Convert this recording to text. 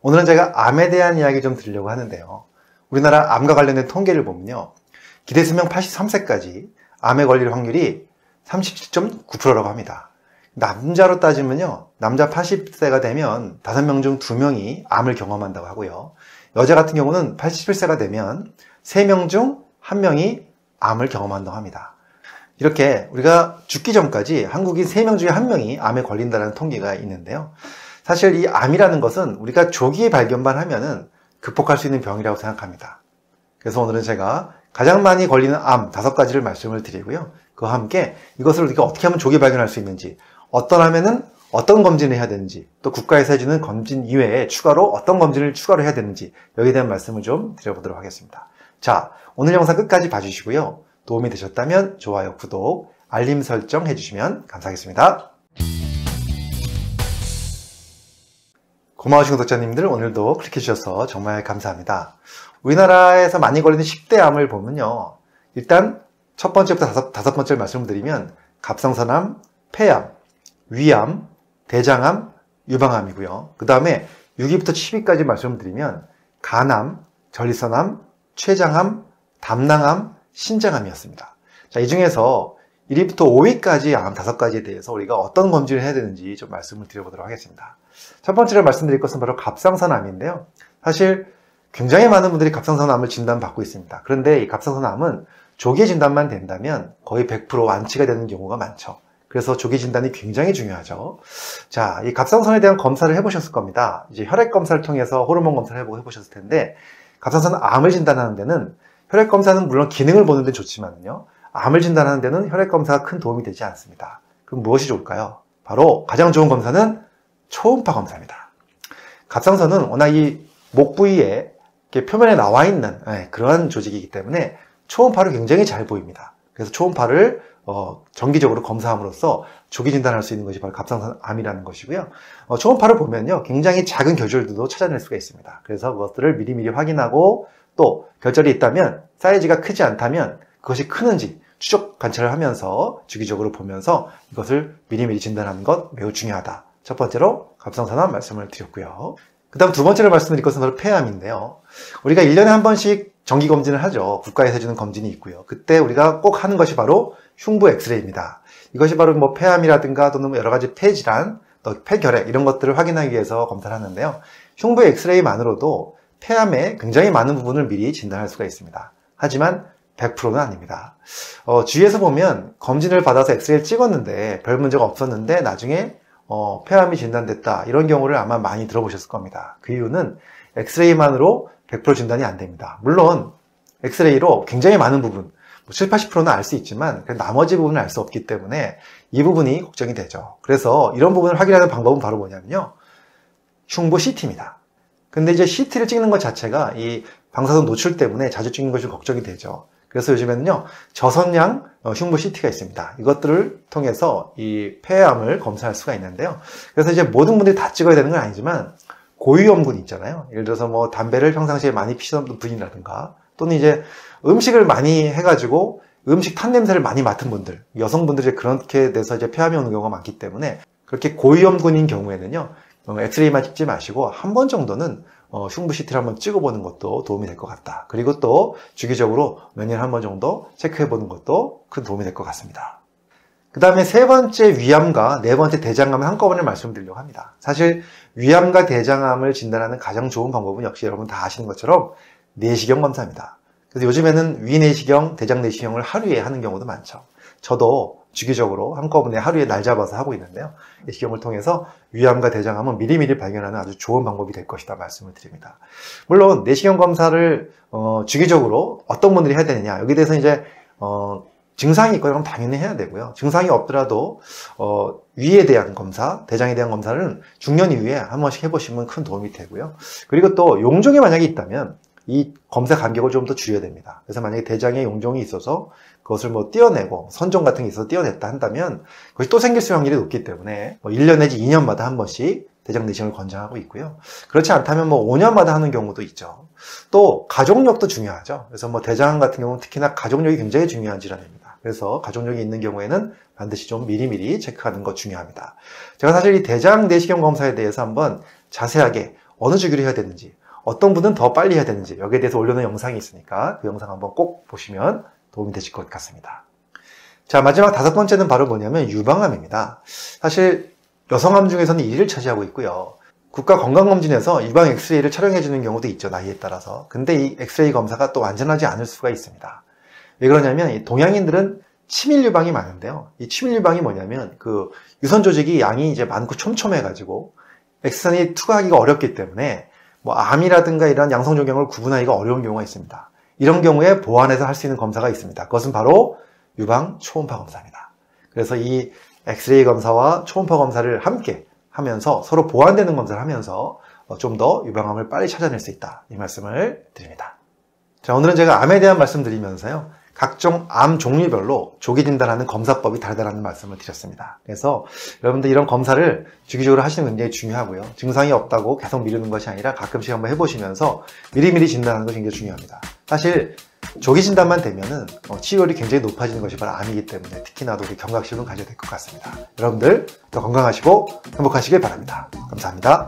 오늘은 제가 암에 대한 이야기 좀 드리려고 하는데요. 우리나라 암과 관련된 통계를 보면요. 기대 수명 83세까지 암에 걸릴 확률이 37.9%라고 합니다. 남자로 따지면요. 남자 80세가 되면 5명 중 2명이 암을 경험한다고 하고요. 여자 같은 경우는 87세가 되면 3명 중 1명이 암을 경험한다고 합니다. 이렇게 우리가 죽기 전까지 한국인 3명 중에 1명이 암에 걸린다는 통계가 있는데요. 사실 이 암이라는 것은 우리가 조기에 발견만 하면은 극복할 수 있는 병이라고 생각합니다. 그래서 오늘은 제가 가장 많이 걸리는 암 다섯 가지를 말씀을 드리고요. 그와 함께 이것을 우리가 어떻게 하면 조기 발견할 수 있는지, 어떤 하면은 어떤 검진을 해야 되는지, 또 국가에서 해주는 검진 이외에 추가로 어떤 검진을 추가로 해야 되는지 여기에 대한 말씀을 좀 드려보도록 하겠습니다. 자, 오늘 영상 끝까지 봐주시고요. 도움이 되셨다면 좋아요, 구독, 알림 설정 해주시면 감사하겠습니다. 고마우신 구독자님들 오늘도 클릭해 주셔서 정말 감사합니다. 우리나라에서 많이 걸리는 10대 암을 보면요. 일단 첫 번째부터 다섯, 다섯 번째를 말씀드리면 갑상선암, 폐암, 위암, 대장암, 유방암이고요. 그 다음에 6위부터 10위까지 말씀드리면 간암, 전리선암, 췌장암, 담낭암, 신장암이었습니다. 자, 이 중에서 1위부터 5위까지 암 5가지에 대해서 우리가 어떤 검진을 해야 되는지 좀 말씀을 드려보도록 하겠습니다. 첫 번째로 말씀드릴 것은 바로 갑상선암인데요. 사실 굉장히 많은 분들이 갑상선암을 진단받고 있습니다. 그런데 이 갑상선암은 조기 진단만 된다면 거의 100% 완치가 되는 경우가 많죠. 그래서 조기 진단이 굉장히 중요하죠. 자, 이 갑상선에 대한 검사를 해보셨을 겁니다. 이제 혈액 검사를 통해서 호르몬 검사를 해보고 해보셨을 텐데, 갑상선 암을 진단하는 데는 혈액 검사는 물론 기능을 보는 데 좋지만요. 암을 진단하는 데는 혈액 검사가 큰 도움이 되지 않습니다. 그럼 무엇이 좋을까요? 바로 가장 좋은 검사는 초음파 검사입니다. 갑상선은 워낙 이 목 부위에 표면에 나와 있는 예, 그러한 조직이기 때문에 초음파를 굉장히 잘 보입니다. 그래서 초음파를 어, 정기적으로 검사함으로써 조기 진단할 수 있는 것이 바로 갑상선 암이라는 것이고요. 어, 초음파를 보면요, 굉장히 작은 결절들도 찾아낼 수가 있습니다. 그래서 그것들을 미리미리 확인하고 또 결절이 있다면 사이즈가 크지 않다면 그것이 크는지 추적 관찰을 하면서 주기적으로 보면서 이것을 미리미리 진단하는 것 매우 중요하다. 첫 번째로 갑상선암 말씀을 드렸고요. 그 다음 두 번째로 말씀드릴 것은 바로 폐암인데요. 우리가 1년에 한 번씩 정기검진을 하죠. 국가에서 해주는 검진이 있고요. 그때 우리가 꼭 하는 것이 바로 흉부 엑스레이입니다. 이것이 바로 뭐 폐암이라든가 또는 뭐 여러 가지 폐질환, 또 폐결핵 이런 것들을 확인하기 위해서 검사를 하는데요. 흉부 엑스레이만으로도 폐암의 굉장히 많은 부분을 미리 진단할 수가 있습니다. 하지만 100%는 아닙니다. 어, 주위에서 보면 검진을 받아서 엑스레이를 찍었는데 별 문제가 없었는데 나중에 어, 폐암이 진단됐다. 이런 경우를 아마 많이 들어보셨을 겁니다. 그 이유는 엑스레이만으로 100% 진단이 안 됩니다. 물론 엑스레이로 굉장히 많은 부분, 7, 뭐 80%는 알 수 있지만 나머지 부분을 알 수 없기 때문에 이 부분이 걱정이 되죠. 그래서 이런 부분을 확인하는 방법은 바로 뭐냐면요. 흉부 CT입니다. 근데 이제 CT를 찍는 것 자체가 이 방사선 노출 때문에 자주 찍는 것이 걱정이 되죠. 그래서 요즘에는요, 저선량 어, 흉부 CT가 있습니다. 이것들을 통해서 이 폐암을 검사할 수가 있는데요. 그래서 이제 모든 분들이 다 찍어야 되는 건 아니지만, 고위험군이 있잖아요. 예를 들어서 뭐 담배를 평상시에 많이 피시던 분이라든가, 또는 이제 음식을 많이 해가지고 음식 탄 냄새를 많이 맡은 분들, 여성분들이 그렇게 돼서 이제 폐암이 오는 경우가 많기 때문에, 그렇게 고위험군인 경우에는요, 어, 엑스레이만 찍지 마시고 한 번 정도는 어, 흉부 CT를 한번 찍어보는 것도 도움이 될 것 같다. 그리고 또 주기적으로 몇 년에 한 번 정도 체크해보는 것도 큰 도움이 될 것 같습니다. 그 다음에 세 번째 위암과 네 번째 대장암을 한꺼번에 말씀드리려고 합니다. 사실 위암과 대장암을 진단하는 가장 좋은 방법은 역시 여러분 다 아시는 것처럼 내시경 검사입니다. 그래서 요즘에는 위내시경, 대장내시경을 하루에 하는 경우도 많죠. 저도 주기적으로 한꺼번에 하루에 날 잡아서 하고 있는데요. 내시경을 통해서 위암과 대장암은 미리미리 발견하는 아주 좋은 방법이 될 것이다 말씀을 드립니다. 물론 내시경 검사를 어, 주기적으로 어떤 분들이 해야 되느냐 여기에 대해서 이제 어, 증상이 있거나 당연히 해야 되고요. 증상이 없더라도 어, 위에 대한 검사, 대장에 대한 검사는 중년 이후에 한 번씩 해보시면 큰 도움이 되고요. 그리고 또 용종이 만약에 있다면 이 검사 간격을 좀 더 줄여야 됩니다. 그래서 만약에 대장에 용종이 있어서 그것을 뭐 떼어내고 선종 같은 게 있어서 떼어냈다 한다면 그것이 또 생길 수 확률이 높기 때문에 뭐 1년 내지 2년마다 한 번씩 대장 내시경을 권장하고 있고요. 그렇지 않다면 뭐 5년마다 하는 경우도 있죠. 또 가족력도 중요하죠. 그래서 뭐 대장 같은 경우는 특히나 가족력이 굉장히 중요한 질환입니다. 그래서 가족력이 있는 경우에는 반드시 좀 미리미리 체크하는 것 중요합니다. 제가 사실 이 대장 내시경 검사에 대해서 한번 자세하게 어느 주기로 해야 되는지, 어떤 분은 더 빨리 해야 되는지 여기에 대해서 올려놓은 영상이 있으니까 그 영상 한번 꼭 보시면 도움이 되실 것 같습니다. 자, 마지막 다섯 번째는 바로 뭐냐면 유방암입니다. 사실 여성암 중에서는 1위를 차지하고 있고요. 국가 건강검진에서 유방 엑스레이를 촬영해 주는 경우도 있죠. 나이에 따라서. 근데 이 엑스레이 검사가 또 완전하지 않을 수가 있습니다. 왜 그러냐면 이 동양인들은 치밀 유방이 많은데요. 이 치밀 유방이 뭐냐면 그 유선 조직이 양이 이제 많고 촘촘해 가지고 엑스선이 투과하기가 어렵기 때문에 뭐 암이라든가 이런 양성 조경을 구분하기가 어려운 경우가 있습니다. 이런 경우에 보완해서 할 수 있는 검사가 있습니다. 그것은 바로 유방 초음파 검사입니다. 그래서 이 엑스레이 검사와 초음파 검사를 함께 하면서 서로 보완되는 검사를 하면서 좀 더 유방암을 빨리 찾아낼 수 있다. 이 말씀을 드립니다. 자, 오늘은 제가 암에 대한 말씀 드리면서요. 각종 암 종류별로 조기 진단하는 검사법이 다르다는 말씀을 드렸습니다. 그래서 여러분들 이런 검사를 주기적으로 하시는 게 굉장히 중요하고요. 증상이 없다고 계속 미루는 것이 아니라 가끔씩 한번 해보시면서 미리미리 진단하는 것이 굉장히 중요합니다. 사실 조기 진단만 되면은 어, 치료율이 굉장히 높아지는 것이 바로 암이기 때문에 특히나도 우리 경각심을 가져야 될 것 같습니다. 여러분들 더 건강하시고 행복하시길 바랍니다. 감사합니다.